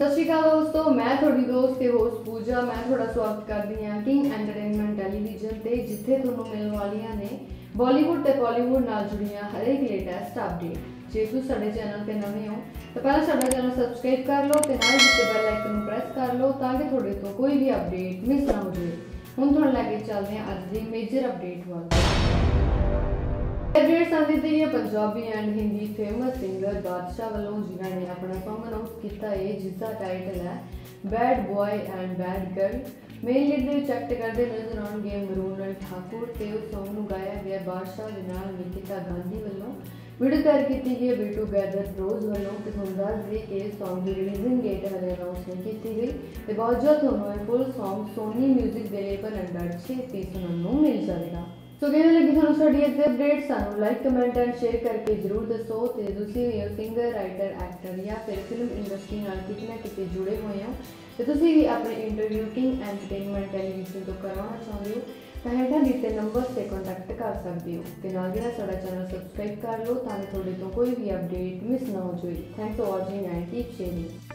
ਸਤਿ ਸ਼੍ਰੀ ਅਕਾਲ ਦੋਸਤੋ, ਮੈਂ ਤੁਹਾਡੀ ਦੋਸਤ ਤੇ ਹੋਸਟ ਪੂਜਾ। ਮੈਂ ਤੁਹਾਡਾ ਸਵਾਗਤ ਕਰਦੀ ਹਾਂ ਕਿੰਗ ਐਂਟਰਟੇਨਮੈਂਟ ਟੈਲੀਵਿਜ਼ਨ ਤੇ, ਜਿੱਥੇ ਤੁਹਾਨੂੰ ਮਿਲਣ ਵਾਲੀਆਂ ਨੇ ਬਾਲੀਵੁੱਡ ਤੇ ਬਾਲੀਵੁੱਡ ਨਾਲ ਜੁੜੀਆਂ ਹਰੇਕ ਲੇਟੈਸਟ ਅਪਡੇਟ ਜੇ ਤੁਸੀਂ ਸਾਡੇ ਚੈਨਲ ਤੇ ਨਵੇਂ ਹੋ, ਤਾਂ ਪਹਿਲਾਂ ਸਾਡਾ ਚੈਨਲ ਸਬਸਕ੍ਰਾਈਬ ਕਰ ਲਓ ਤੇ ਨਾਲ ਦਿੱਤੇ ਬੈਲ ਆਈਕਨ ਨੂੰ ਪ੍ਰੈਸ ਕਰ ਲਓ ਤਾਂ ਕਿ ਤੁਹਾਡੇ ਤੋਂ ਕੋਈ ਵੀ ਅਪਡੇਟ ਮਿਸ ਨਾ ਹੋ ਜਾਵੇ। ਹੁਣ ਤੁਹਾਨੂੰ ਲੈ ਕੇ ਚੱਲਦੇ ਹਾਂ ਅੱਜ ਦੀ ਮੇਜਰ ਅਪਡੇਟ ਵੱਲ। ਫੇਵਰੇਟ ਸੰਗੀਤ ਦੇ Punjabi and Hindi famous singer Badshah ਵੱਲੋਂ ਜਿਨ੍ਹਾਂ ਨੇ ਆਪਣਾ ਸੌਂਗ ਅਨਾਉਂਸ ਕੀਤਾ ਹੈ ਜਿਸ ਦਾ ਟਾਈਟਲ ਹੈ bad boy and bad girl main lead ਦੇ ਵਿੱਚ ਐਕਟ ਕਰਦੇ ਨਜ਼ਰ ਆਉਣਗੇ ਮਰੂਨਲ ਠਾਕੁਰ ਤੇ ਉਸ ਸੌਂਗ ਨੂੰ ਗਾਇਆ ਗਿਆ ਬਾਦਸ਼ਾਹ ਦੇ ਨਾਲ ਨਿਕਿਤਾ ਗਾਂਧੀ ਵੱਲੋਂ। ਵੀਡੀਓ ਤਿਆਰ ਕੀਤੀ ਗਈ ਬਿਟੂ ਗੈਦਰ ਰੋਜ਼ ਵੱਲੋਂ ਤੇ ਤੁਹਾਨੂੰ ਦੱਸ ਦਈਏ ਕਿ ਇਸ ਦੀ ਰਿਲੀਜ਼ਿੰਗ ਡੇਟ ਹਲੇ ਅਨਾਉਂਸ ਨਹੀਂ ਕੀਤੀ ਗਈ। ਤੇ ਬਹੁਤ ਜਲਦ ਤੁਹਾਨੂੰ ਇਹ ਫੁੱਲ Song Sony Music ਦੇ ਲੇਬਲ ਅੰਡਰ 6 ਤੇ ਸੁਣਨ ਨੂੰ ਮਿਲ ਜਾਵੇਗਾ। ਸੋ ਕਿਵੇਂ ਲੱਗੀ ਤੁਹਾਨੂੰ ਸਾਡੀ ਅੱਜ ਦੀ ਅਪਡੇਟ ਸਾਨੂੰ ਲਾਈਕ ਕਮੈਂਟ ਐਂਡ ਸ਼ੇਅਰ ਕਰਕੇ ਜਰੂਰ ਦੱਸੋ ਤੇ ਤੁਸੀਂ ਵੀ ਸਿੰਗਰ ਰਾਈਟਰ ਐਕਟਰ ਜਾਂ ਫਿਰ ਫਿਲਮ ਇੰਡਸਟਰੀ ਨਾਲ ਕਿਤੇ ਨਾ ਕਿਤੇ ਜੁੜੇ ਹੋਏ ਹੋ ਤੇ ਤੁਸੀਂ ਵੀ ਆਪਣੇ ਇੰਟਰਵਿਊ ਕਿੰਗ ਐਂਟਰਟੇਨਮੈਂਟ ਟੈਲੀਵਿਜ਼ਨ ਤੋਂ ਕਰਵਾਉਣਾ ਚਾਹੁੰਦੇ ਹੋ, ਤਾਂ ਹੇਠਾਂ ਦਿੱਤੇ ਨੰਬਰ ਤੇ ਕੰਟੈਕਟ ਕਰ ਸਕਦੇ ਹੋ ਤੇ ਨਾਲ ਜਿਹੜਾ ਸਾਡਾ ਚੈਨਲ ਸਬਸਕ੍ਰਾਈਬ ਕਰ ਲਓ ਤਾਂ ਕਿ ਤੁਹਾਡੇ ਤੋਂ ਕੋਈ ਵੀ ਅਪਡੇਟ ਮਿਸ ਨਾ ਹੋ ਜਾਵੇ। Thanks for watching and keep sharing